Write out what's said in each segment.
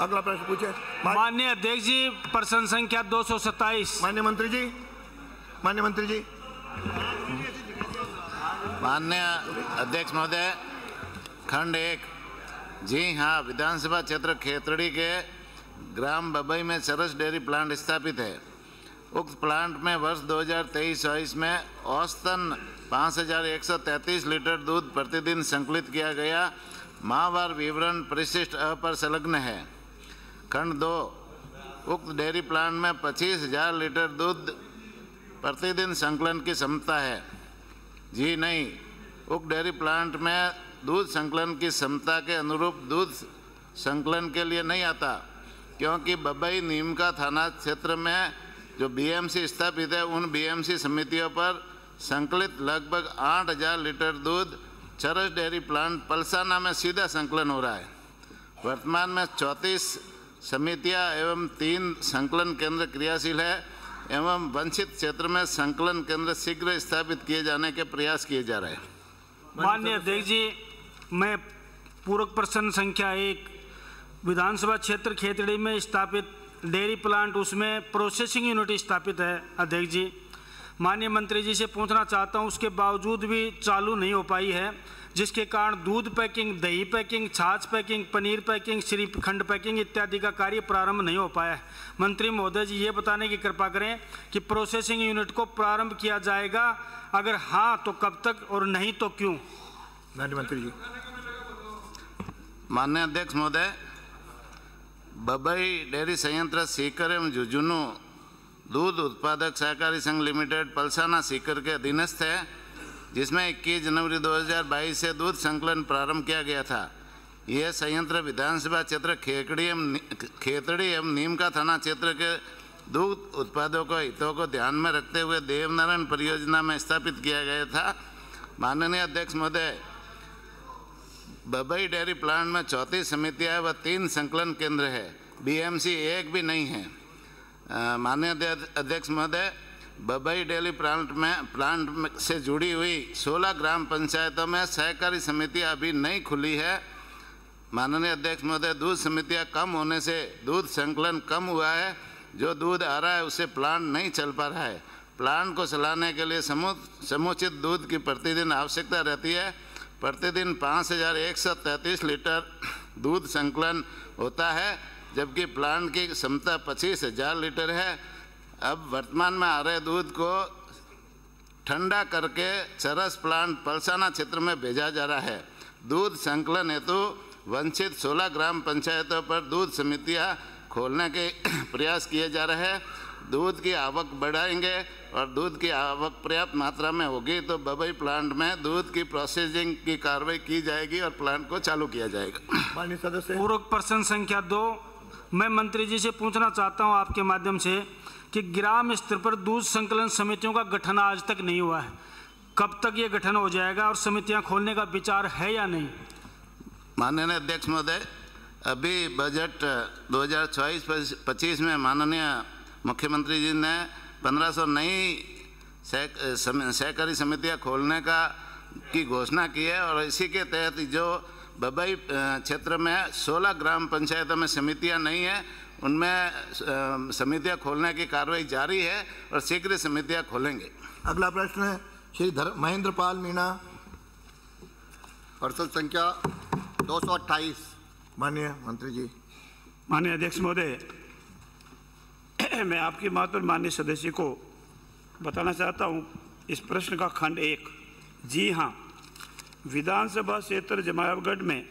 अगला प्रश्न पूछे। माननीय अध्यक्ष जी प्रश्न संख्या 227 माननीय मंत्री जी माननीय मंत्री जी। माननीय अध्यक्ष महोदय खंड एक। जी हाँ विधानसभा क्षेत्र खेतड़ी के ग्राम बबई में सरस डेयरी प्लांट स्थापित है। उक्त प्लांट में वर्ष 2023-24 में औसतन 5,133 लीटर दूध प्रतिदिन संकलित किया गया। माहवार विवरण परिशिष्ट अ पर संलग्न है। खंड दो। उक्त डेयरी प्लांट में 25,000 लीटर दूध प्रतिदिन संकलन की क्षमता है। जी नहीं उक्त डेयरी प्लांट में दूध संकलन की क्षमता के अनुरूप दूध संकलन के लिए नहीं आता क्योंकि बबई नीमका थाना क्षेत्र में जो बीएमसी स्थापित है उन बीएमसी समितियों पर संकलित लगभग 8000 लीटर दूध चरस डेयरी प्लांट पलसाना में सीधा संकलन हो रहा है। वर्तमान में चौंतीस समितियाँ एवं तीन संकलन केंद्र क्रियाशील है एवं वंचित क्षेत्र में संकलन केंद्र शीघ्र स्थापित किए जाने के प्रयास किए जा रहे हैं। माननीय अध्यक्ष जी, मैं पूरक प्रश्न संख्या एक, विधानसभा क्षेत्र खेतड़ी में स्थापित डेयरी प्लांट, उसमें प्रोसेसिंग यूनिट स्थापित है, अध्यक्ष जी। माननीय मंत्री जी से पूछना चाहता हूँ उसके बावजूद भी चालू नहीं हो पाई है जिसके कारण दूध पैकिंग दही पैकिंग छाछ packing paneer packing shrikhand packing इत्यादि का कार्य प्रारंभ नहीं हो पाया है। मंत्री महोदय जी ये बताने की कृपा करें कि प्रोसेसिंग यूनिट को प्रारंभ किया जाएगा अगर हाँ तो कब तक और नहीं तो क्यों? माननीय मंत्री जी। माननीय अध्यक्ष महोदय बबई डेयरी संयंत्र सीकर एवं झुंझुनू दूध उत्पादक सहकारी संघ लिमिटेड पलसाना सीकर के अधीनस्थ है, जिसमें 21 जनवरी 2022 से दूध संकलन प्रारंभ किया गया था। यह संयंत्र विधानसभा क्षेत्र खेकड़ी एवं खेतड़ी एवं नीमका थाना क्षेत्र के दूध उत्पादों को हितों को ध्यान में रखते हुए देवनारायण परियोजना में स्थापित किया गया था। माननीय अध्यक्ष महोदय, बबई डेयरी प्लांट में चौंतीस समितियाँ व तीन संकलन केंद्र है। बीएमसी एक भी नहीं है। माननीय अध्यक्ष महोदय, बबई डेली प्लांट में, प्लांट से जुड़ी हुई 16 ग्राम पंचायतों में सहकारी समितियाँ अभी नहीं खुली है। माननीय अध्यक्ष महोदय, दूध समितियाँ कम होने से दूध संकलन कम हुआ है। जो दूध आ रहा है, उसे प्लांट नहीं चल पा रहा है। प्लांट को चलाने के लिए समु समुचित दूध की प्रतिदिन आवश्यकता रहती है। प्रतिदिन पाँच हज़ार एक सौ तैंतीस लीटर दूध संकलन होता है। जबकि प्लांट की क्षमता पच्चीस हज़ार लीटर है। अब वर्तमान में आ रहे दूध को ठंडा करके चरस प्लांट पलसाना क्षेत्र में भेजा जा रहा है। दूध संकलन हेतु वंचित 16 ग्राम पंचायतों पर दूध समितियाँ खोलने के प्रयास किए जा रहे हैं। दूध की आवक बढ़ाएँगे और दूध की आवक पर्याप्त मात्रा में होगी तो बबई प्लांट में दूध की प्रोसेसिंग की कार्रवाई की जाएगी और प्लांट को चालू किया जाएगा। माननीय सदस्य। पूर्वक प्रश्न संख्या दो मैं मंत्री जी से पूछना चाहता हूँ आपके माध्यम से कि ग्राम स्तर पर दूध संकलन समितियों का गठन आज तक नहीं हुआ है। कब तक ये गठन हो जाएगा और समितियाँ खोलने का विचार है या नहीं? माननीय अध्यक्ष महोदय, अभी बजट 2024-25 में माननीय मुख्यमंत्री जी ने 1500 नई सहकारी समितियाँ खोलने का, की घोषणा की है और इसी के तहत जो बबई क्षेत्र में 16 ग्राम पंचायतों में समितियाँ नहीं है। उनमें समितियाँ खोलने की कार्रवाई जारी है और शीघ्र समितियाँ खोलेंगे। अगला प्रश्न है श्री महेंद्र पाल मीणा। प्रश्न संख्या 228 माननीय मंत्री जी। माननीय अध्यक्ष महोदय मैं आपकी बात पर माननीय सदस्य को बताना चाहता हूँ इस प्रश्न का खंड एक। जी हाँ विधानसभा क्षेत्र जमावगढ़ में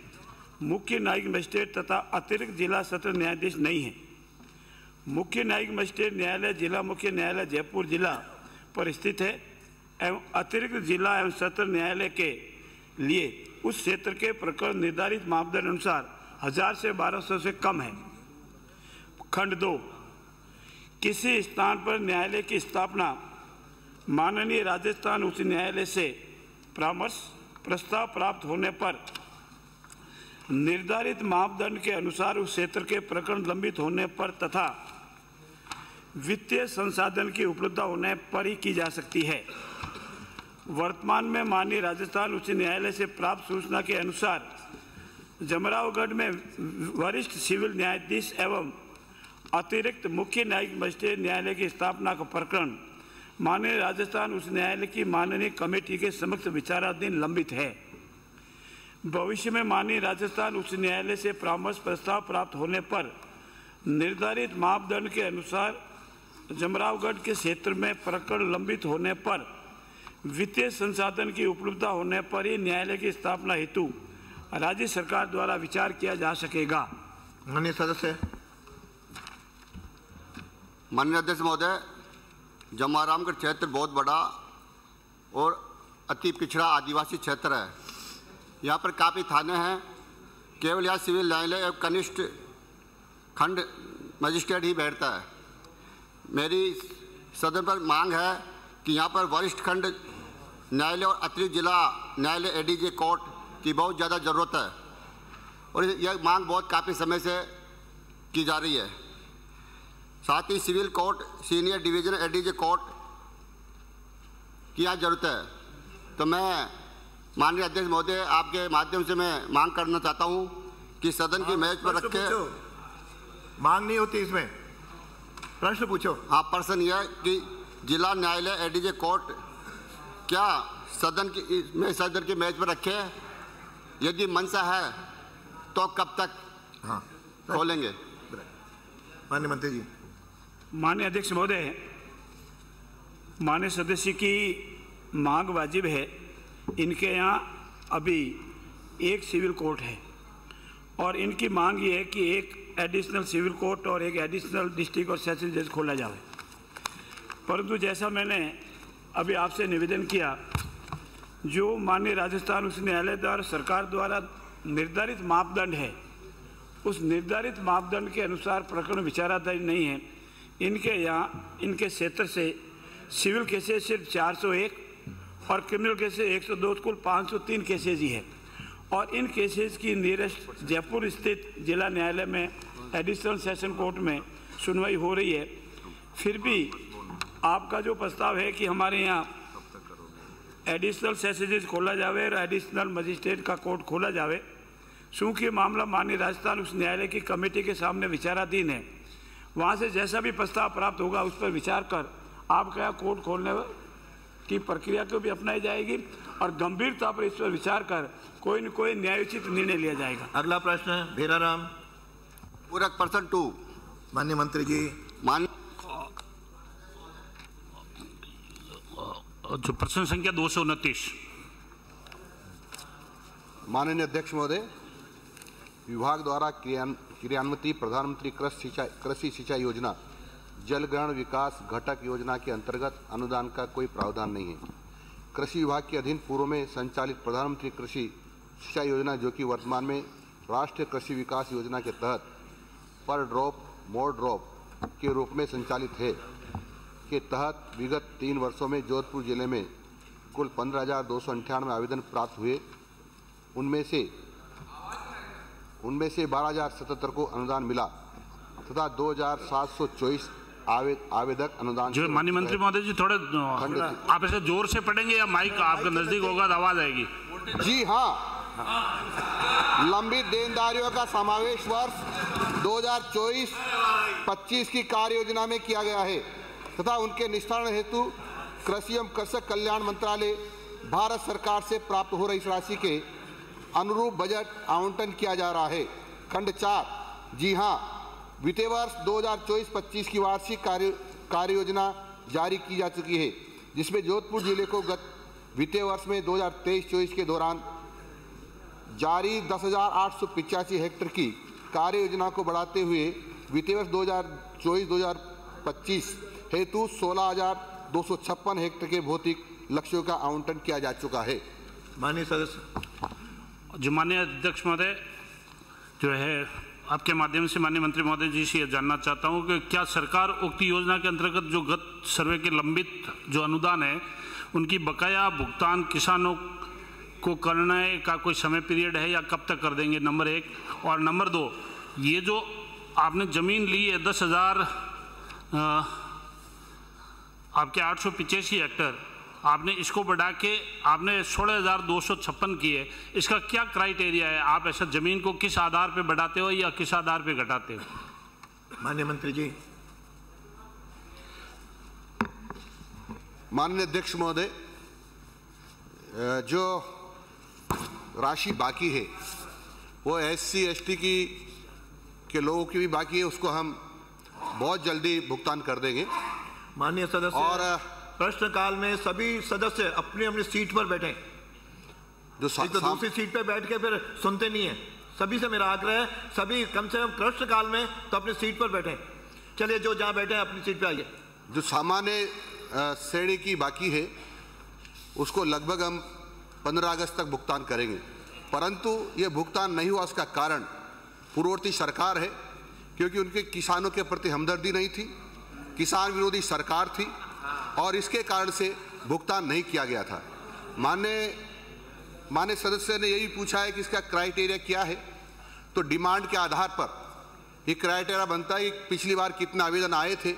मुख्य न्यायिक मजिस्ट्रेट तथा अतिरिक्त जिला सत्र न्यायाधीश नहीं है। मुख्य न्यायिक मजिस्ट्रेट न्यायालय जिला मुख्य न्यायालय जयपुर जिला पर स्थित है एवं अतिरिक्त जिला एवं सत्र न्यायालय के लिए उस क्षेत्र के प्रकरण निर्धारित मापदंड अनुसार हज़ार से बारह सौ से कम है। खंड दो। किसी स्थान पर न्यायालय की स्थापना माननीय राजस्थान उच्च न्यायालय से परामर्श प्रस्ताव प्राप्त होने पर निर्धारित मापदंड के अनुसार उस क्षेत्र के प्रकरण लंबित होने पर तथा वित्तीय संसाधन की उपलब्धता होने पर ही की जा सकती है। वर्तमान में माननीय राजस्थान उच्च न्यायालय से प्राप्त सूचना के अनुसार जमरावगढ़ में वरिष्ठ सिविल न्यायाधीश एवं अतिरिक्त मुख्य न्यायिक मजिस्ट्रेट न्यायालय की स्थापना का प्रकरण माननीय राजस्थान उच्च न्यायालय की माननीय कमेटी के समक्ष विचाराधीन लंबित है। भविष्य में माननीय राजस्थान उच्च न्यायालय से परामर्श प्रस्ताव प्राप्त होने पर निर्धारित मापदंड के अनुसार जमरावगढ़ के क्षेत्र में प्रकरण लंबित होने पर, वित्तीय संसाधन की उपलब्धता होने पर ही न्यायालय की स्थापना हेतु राज्य सरकार द्वारा विचार किया जा सकेगा। माननीय सदस्य। माननीय अध्यक्ष महोदय जमारामगढ़ क्षेत्र बहुत बड़ा और अति पिछड़ा आदिवासी क्षेत्र है। यहाँ पर काफ़ी थाने हैं। केवल यहाँ सिविल न्यायालय एवं कनिष्ठ खंड मजिस्ट्रेट ही बैठता है। मेरी सदन पर मांग है कि यहाँ पर वरिष्ठ खंड न्यायालय और अतिरिक्त जिला न्यायालय एडीजे कोर्ट की बहुत ज़्यादा ज़रूरत है। और यह मांग बहुत काफ़ी समय से की जा रही है। साथ ही civil court senior division ADJ court की यहाँ ज़रूरत है। तो मैं माननीय अध्यक्ष महोदय आपके माध्यम से मैं मांग करना चाहता हूँ कि सदन की मेज पर रखे। मांग नहीं होती इसमें। प्रश्न पूछो। हाँ प्रश्न यह कि जिला न्यायालय एडीजे कोर्ट क्या सदन की में सदन की मेज पर रखे? यदि मनसा है तो कब तक हाँ। खोलेंगे? माननीय मंत्री जी। माननीय अध्यक्ष महोदय, माननीय सदस्य की मांग वाजिब है। इनके यहाँ अभी एक सिविल कोर्ट है और इनकी मांग ये है कि एक एडिशनल सिविल कोर्ट और एक एडिशनल डिस्ट्रिक्ट और सेशन जज खोला जाए परंतु जैसा मैंने अभी आपसे निवेदन किया, जो माननीय राजस्थान उच्च न्यायालय द्वारा सरकार द्वारा निर्धारित मापदंड है, उस निर्धारित मापदंड के अनुसार प्रकरण विचाराधीन नहीं है। इनके यहाँ, इनके क्षेत्र से, सिविल केसेस सिर्फ़ 401 और क्रिमिनल केसेस 102 कुल 503 केसेज ही है। और इन केसेस की नियरेस्ट जयपुर स्थित जिला न्यायालय में एडिशनल सेशन कोर्ट में सुनवाई हो रही है। फिर भी आपका जो प्रस्ताव है कि हमारे यहाँ एडिशनल सेशेज खोला जावे और एडिशनल मजिस्ट्रेट का कोर्ट खोला जावे, चूँकि मामला माननीय राजस्थान उस न्यायालय की कमेटी के सामने विचाराधीन है वहाँ से जैसा भी प्रस्ताव प्राप्त होगा उस पर विचार कर आपका यहाँ कोर्ट खोलने की प्रक्रिया को भी अपनाई जाएगी और गंभीरता पर इस पर विचार कर कोई न कोई न्यायोचित निर्णय लिया जाएगा। अगला प्रश्न है भेराराम पूरक प्रश्न टू। माननीय मंत्री जी। मान जो प्रश्न संख्या दो सौ उनतीस। माननीय अध्यक्ष महोदय विभाग द्वारा क्रियान क्रियान्वित, प्रधानमंत्री कृषि सिंचाई कृषि सिंचाई योजना, जल ग्रहण विकास घटक योजना के अंतर्गत अनुदान का कोई प्रावधान नहीं है। कृषि विभाग के अधीन पूर्व में संचालित प्रधानमंत्री कृषि सिंचाई योजना, जो कि वर्तमान में राष्ट्रीय कृषि विकास योजना के तहत पर ड्रॉप, मोर ड्रॉप के रूप में संचालित है। के तहत विगत तीन वर्षों में जोधपुर ज़िले में कुल पंद्रह आवेदन प्राप्त हुए। उनमें से उनमें से बारह को अनुदान मिला तथा दो हज़ार सात सौ चौबीस आवेदक अनुदान जो माननीय मंत्री महोदय जी थोड़े आप ऐसे ज़ोर से पढ़ेंगे या माइक आपके नज़दीक होगा तो आवाज़ आएगी। जी हाँ। लंबित देनदारियों का समावेश वर्ष 2024-25 की कार्य योजना में किया गया है तथा उनके निस्तारण हेतु कृषि एवं कृषक कल्याण मंत्रालय भारत सरकार से प्राप्त हो रही इस राशि के अनुरूप बजट आवंटन किया जा रहा है। खंड चार, जी हाँ वित्तीय वर्ष 2024-25 की वार्षिक कार्य कार्य योजना जारी की जा चुकी है, जिसमें जोधपुर ज़िले को गत वित्तीय वर्ष में 2023-24 के दौरान जारी दस हेक्टेयर की कार्य योजना को बढ़ाते हुए वित्तीय वर्ष 2024-2025 हेतु सोलह हेक्टेयर के भौतिक लक्ष्यों का आवंटन किया जा चुका है। माननीय सदस्य। जो माननीय अध्यक्ष महोदय, जो है, आपके माध्यम से माननीय मंत्री महोदय जी से जानना चाहता हूँ कि क्या सरकार उक्त योजना के अंतर्गत जो गत सर्वे के लंबित जो अनुदान है, उनकी बकाया भुगतान किसानों को करने का कोई समय पीरियड है या कब तक कर देंगे? नंबर एक। और नंबर दो, ये जो आपने ज़मीन ली है, दस हज़ार आपके आठ सौ पिचासी हेक्टर आपने इसको बढ़ा के आपने सोलह हज़ार दो सौ छप्पन किए। इसका क्या क्राइटेरिया है? आप ऐसा ज़मीन को किस आधार पे बढ़ाते हो या किस आधार पे घटाते हो? माननीय मंत्री जी। माननीय अध्यक्ष महोदय जो राशि बाकी है वो एस सी एस टी की के लोगों की भी बाकी है उसको हम बहुत जल्दी भुगतान कर देंगे। माननीय सदस्य और प्रश्नकाल में सभी सदस्य अपनी अपनी सीट पर बैठे। जो सा, एक तो दूसरी सीट पर बैठ के फिर सुनते नहीं है। सभी से मेरा आग्रह है सभी कम से कम प्रश्नकाल में तो अपनी सीट पर बैठे। चलिए जो जहाँ बैठे हैं अपनी सीट पर आइए। जो सामान्य श्रेणी की बाकी है उसको लगभग हम 15 अगस्त तक भुगतान करेंगे। परंतु ये भुगतान नहीं हुआ उसका कारण पूर्ववर्ती सरकार है क्योंकि उनके किसानों के प्रति हमदर्दी नहीं थी। किसान विरोधी सरकार थी और इसके कारण से भुगतान नहीं किया गया था। मान्य मान्य सदस्य ने यही पूछा है कि इसका क्राइटेरिया क्या है? तो डिमांड के आधार पर ये क्राइटेरिया बनता है कि पिछली बार कितने आवेदन आए थे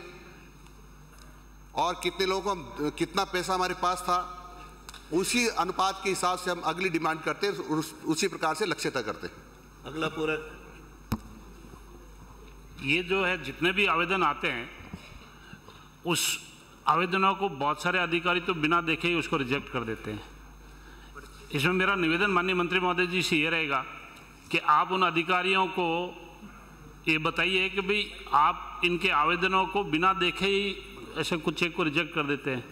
और कितने लोगों को कितना पैसा हमारे पास था। उसी अनुपात के हिसाब से हम अगली डिमांड करते हैं उस, उसी प्रकार से लक्ष्य तय करते हैं। अगला पूरक। ये जो है जितने भी आवेदन आते हैं उस आवेदनों को बहुत सारे अधिकारी तो बिना देखे ही उसको रिजेक्ट कर देते हैं। इसमें मेरा निवेदन माननीय मंत्री महोदय जी से ये रहेगा कि आप उन अधिकारियों को ये बताइए कि भाई आप इनके आवेदनों को बिना देखे ही ऐसे कुछ एक को रिजेक्ट कर देते हैं।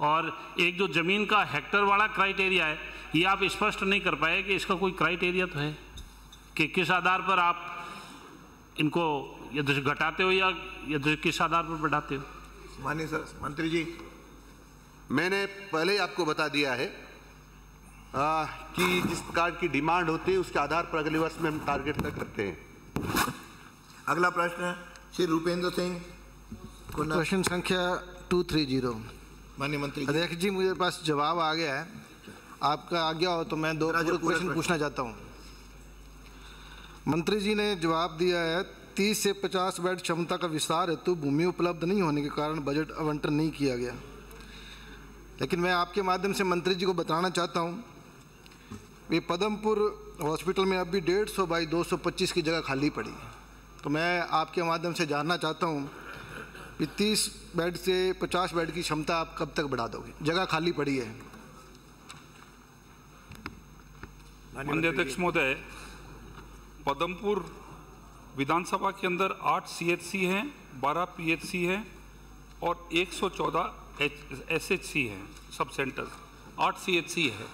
और एक जो ज़मीन का हेक्टर वाला क्राइटेरिया है, ये आप स्पष्ट नहीं कर पाए कि इसका कोई क्राइटेरिया तो है? कि किस आधार पर आप इनको या तो घटाते हो या या किस आधार पर बढ़ाते हो? माननीय सर मंत्री जी। मैंने पहले ही आपको बता दिया है आ, कि जिस प्रकार की डिमांड होती है उसके आधार पर अगले वर्ष में हम टारगेट तय करते हैं। अगला प्रश्न श्री रूपेंद्र सिंह प्रश्न संख्या टू थ्री ज़ीरो। माननीय मंत्री अध्यक्ष जी मुझे पास जवाब आ गया है। आपका आ गया हो तो मैं दो प्रश्न। पूछना चाहता हूँ। मंत्री जी ने जवाब दिया है तीस से पचास बेड क्षमता का विस्तार हेतु भूमि उपलब्ध नहीं होने के कारण बजट आवंटन नहीं किया गया। लेकिन मैं आपके माध्यम से मंत्री जी को बताना चाहता हूँ, ये पदमपुर हॉस्पिटल में अभी डेढ़ सौ बाई दो सौ पच्चीस की जगह खाली पड़ी तो मैं आपके माध्यम से जानना चाहता हूँ कि तीस बेड से पचास बेड की क्षमता आप कब तक बढ़ा दोगे? जगह खाली पड़ी है। अध्यक्ष महोदय, पदमपुर विधानसभा के अंदर आठ सीएचसी हैं, बारह पीएचसी हैं और 114 एसएचसी हैं, सब सेंटर आठ सीएचसी है,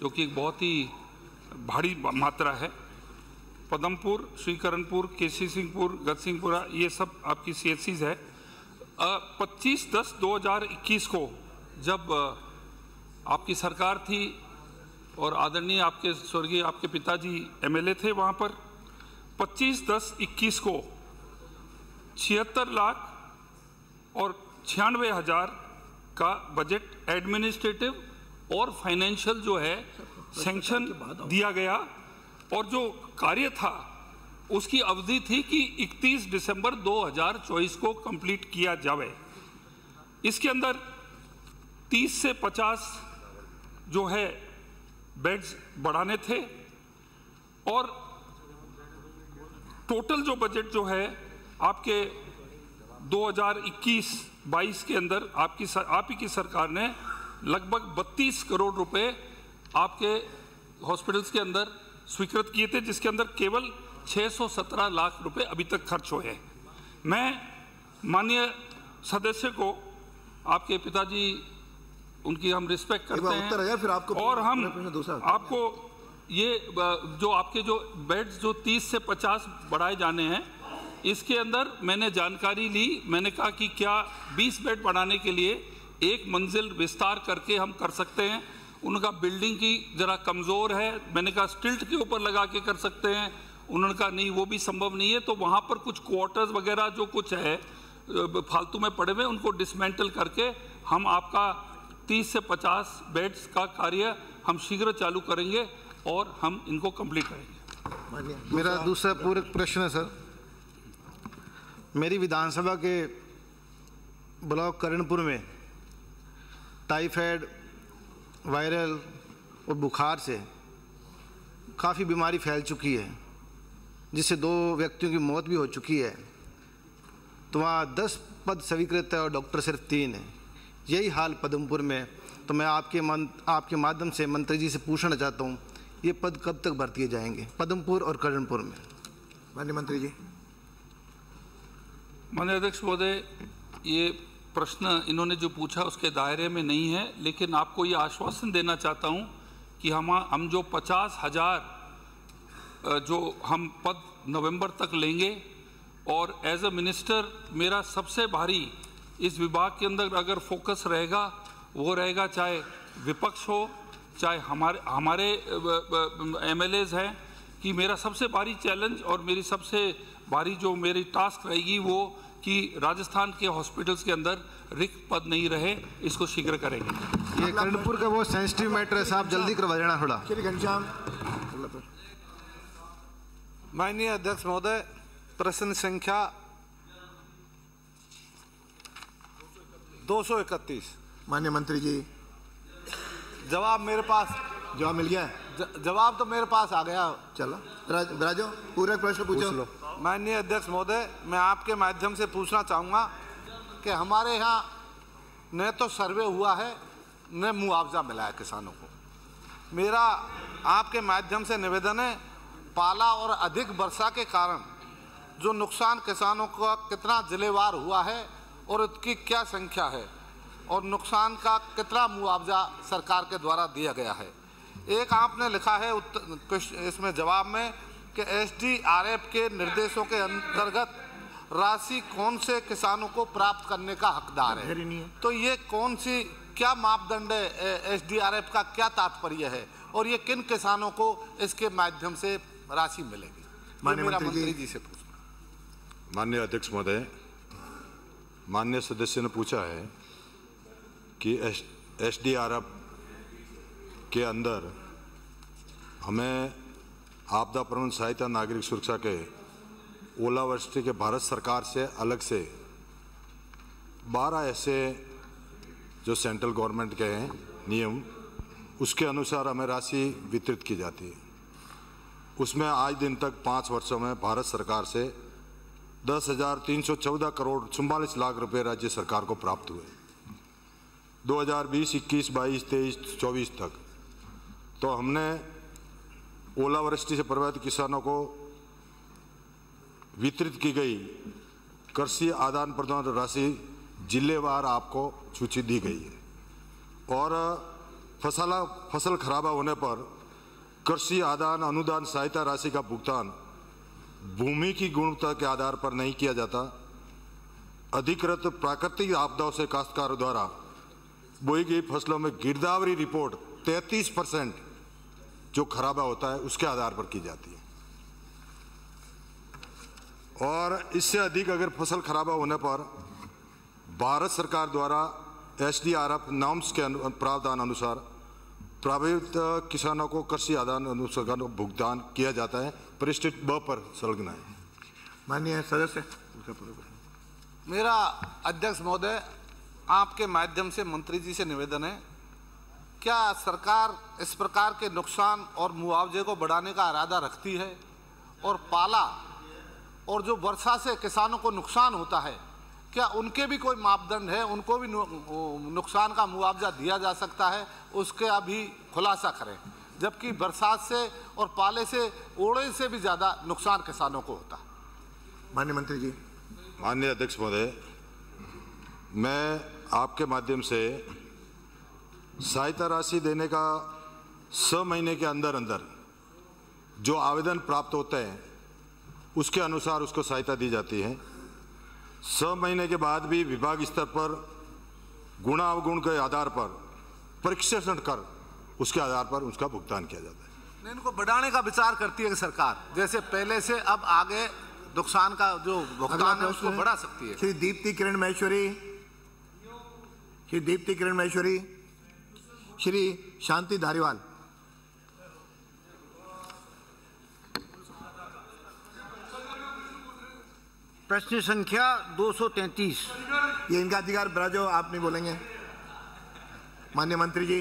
जो कि एक बहुत ही भारी मात्रा है। पदमपुर, श्रीकरणपुर, केसी सिंहपुर गत सिंहपुरा ये सब आपकी सी है। पच्चीस दस दो हज़ार इक्कीस को जब आपकी सरकार थी और आदरणीय आपके स्वर्गीय आपके पिताजी एमएलए थे वहाँ पर 25 दस 21 को छिहत्तर लाख और छियानवे हज़ार का बजट एडमिनिस्ट्रेटिव और फाइनेंशियल जो है सेंक्शन दिया गया। और जो कार्य था, उसकी अवधि थी कि 31 दिसंबर 2024 को कंप्लीट किया जावे। इसके अंदर 30 से 50 जो है बेड्स बढ़ाने थे और टोटल जो बजट जो है आपके 2021-22 के अंदर आपकी सर, आप ही की सरकार ने लगभग 32 करोड़ रुपए आपके हॉस्पिटल्स के अंदर स्वीकृत किए थे जिसके अंदर केवल 617 लाख रुपए अभी तक खर्च हुए हैं। मैं माननीय सदस्य को आपके पिताजी उनकी हम रिस्पेक्ट करते हैं फिर आपको और हम आपको ये जो आपके जो बेड्स जो 30 से 50 बढ़ाए जाने हैं, इसके अंदर मैंने जानकारी ली। मैंने कहा कि क्या 20 बेड बढ़ाने के लिए एक मंजिल विस्तार करके हम कर सकते हैं। उनका बिल्डिंग की जरा कमज़ोर है। मैंने कहा स्टिल्ट के ऊपर लगा के कर सकते हैं। उन्होंने कहा, नहीं, वो भी संभव नहीं है। तो वहाँ पर कुछ क्वार्टर्स वगैरह जो कुछ है फालतू में पड़े हुए उनको डिसमेंटल करके हम आपका 30 से 50 बेड्स का कार्य हम शीघ्र चालू करेंगे। और हम इनको कंप्लीट करेंगे। मेरा दूसरा पूरक प्रश्न है, सर। मेरी विधानसभा के ब्लॉक करणपुर में टाइफाइड, वायरल और बुखार से काफ़ी बीमारी फैल चुकी है, जिससे दो व्यक्तियों की मौत भी हो चुकी है। तो वहाँ दस पद स्वीकृत है और डॉक्टर सिर्फ़ तीन है। यही हाल पदमपुर में। तो मैं आपके मन, आपके माध्यम से मंत्री जी से पूछना चाहता हूँ ये पद कब तक भर दिए जाएँगे? पदमपुर और करणपुर में। माननीय मंत्री जी। माननीय अध्यक्ष महोदय, ये प्रश्न इन्होंने जो पूछा उसके दायरे में नहीं है, लेकिन आपको ये आश्वासन देना चाहता हूँ कि हम हम जो पचास हज़ार जो हम पद नवंबर तक लेंगे, और एज अ मिनिस्टर मेरा सबसे भारी इस विभाग के अंदर अगर फोकस रहेगा, वो रहेगा चाहे विपक्ष हो चाहे हमारे हमारे एम एल हैं कि मेरा सबसे भारी चैलेंज और मेरी सबसे भारी जो मेरी टास्क रहेगी वो कि राजस्थान के हॉस्पिटल्स के अंदर रिक्त पद नहीं रहे इसको शीघ्र करेंगे। ये कर्णपुर का वो सेंसिटिव मैटर है साहब जल्दी करवा देना थोड़ा। घनश्याम माननीय अध्यक्ष महोदय प्रश्न संख्या 231 माननीय मंत्री जी। जवाब मेरे पास जवाब मिल गया। जवाब तो मेरे पास आ गया। चलो राजो पूरा प्रश्न पूछो लो। माननीय अध्यक्ष महोदय मैं आपके माध्यम से पूछना चाहूँगा कि हमारे यहाँ न तो सर्वे हुआ है न मुआवजा मिला है किसानों को। मेरा आपके माध्यम से निवेदन है पाला और अधिक वर्षा के कारण जो नुकसान किसानों का कितना जिलेवार हुआ है और उसकी क्या संख्या है और नुकसान का कितना मुआवजा सरकार के द्वारा दिया गया है। एक आपने लिखा है इसमें जवाब में कि एसडीआरएफ के निर्देशों के अंतर्गत राशि कौन से किसानों को प्राप्त करने का हकदार है। तो ये कौन सी क्या मापदंड है एसडीआरएफ का क्या तात्पर्य है और ये किन किसानों को इसके माध्यम से राशि मिलेगी? मेरा मंत्री जी से पूछना। माननीय अध्यक्ष महोदय माननीय सदस्य ने पूछा है कि एस एस डी आर के अंदर हमें आपदा प्रबंधन सहायता नागरिक सुरक्षा के ओलावृष्टि के भारत सरकार से अलग से बारह ऐसे जो सेंट्रल गवर्नमेंट के हैं, नियम, उसके अनुसार हमें राशि वितरित की जाती है। उसमें आज दिन तक पाँच वर्षों में भारत सरकार से दस हज़ार तीन सौ चौदह करोड़ चुम्बालीस लाख रुपए राज्य सरकार को प्राप्त हुए। 2020, 21, 22, 23, 24 तक। तो हमने ओलावृष्टि से प्रभावित किसानों को वितरित की गई कृषि आदान प्रदान राशि जिलेवार आपको सूची दी गई है। और फ़सल फ़सल खराबा होने पर कृषि आदान अनुदान सहायता राशि का भुगतान भूमि की गुणवत्ता के आधार पर नहीं किया जाता। अधिकृत प्राकृतिक आपदाओं से काश्तकारों द्वारा बोई गई फ़सलों में गिरदावरी रिपोर्ट 33 परसेंट जो खराबा होता है उसके आधार पर की जाती है। और इससे अधिक अगर फ़सल खराबा होने पर भारत सरकार द्वारा S D R F norms के प्रावधान अनुसार प्रभावित किसानों को कृषि आदान अनुसार भुगतान किया जाता है परिस्थित ब पर संलग्न है। माननीय सदस्य। मेरा अध्यक्ष महोदय आपके माध्यम से मंत्री जी से निवेदन है क्या सरकार इस प्रकार के नुकसान और मुआवजे को बढ़ाने का इरादा रखती है? और पाला और जो वर्षा से किसानों को नुकसान होता है क्या उनके भी कोई मापदंड है? उनको भी नुकसान का मुआवजा दिया जा सकता है? उसके अभी खुलासा करें जबकि बरसात से और पाले से ओड़े से भी ज़्यादा नुकसान किसानों को होता है। माननीय मंत्री जी। माननीय अध्यक्ष महोदय मैं आपके माध्यम से सहायता राशि देने का छ महीने के अंदर अंदर जो आवेदन प्राप्त होते हैं उसके अनुसार उसको सहायता दी जाती है। छ महीने के बाद भी विभाग स्तर पर गुणा अवगुण के आधार पर परीक्षण कर उसके आधार पर उसका भुगतान किया जाता है। इनको बढ़ाने का विचार करती है सरकार। जैसे पहले से अब आगे नुकसान का जो भुगतान है उसको बढ़ा सकती है। श्री दीप्ति किरण महेश्वरी श्री दीप्ति किरण महेश्वरी, श्री शांति धारीवाल। प्रश्न संख्या 233 ये इनका अधिकार ब्राजो, आप नहीं बोलेंगे। मान्य मंत्री जी।